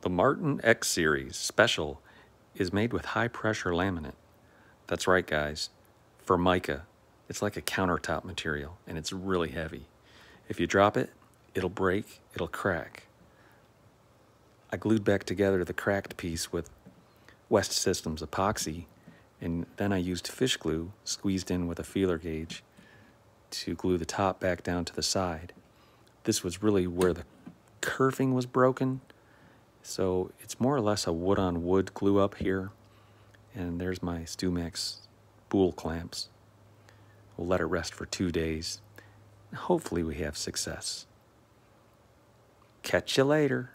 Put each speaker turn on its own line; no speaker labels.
The Martin X Series Special is made with high pressure laminate. That's right, guys. For Formica. It's like a countertop material and it's really heavy. If you drop it, it'll break, it'll crack. I glued back together the cracked piece with West Systems epoxy and then I used fish glue squeezed in with a feeler gauge to glue the top back down to the side. This was really where the kerfing was broken. So it's more or less a wood on wood glue up here. And there's my StewMac spool clamps. We'll let it rest for two days. Hopefully we have success. Catch you later.